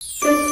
you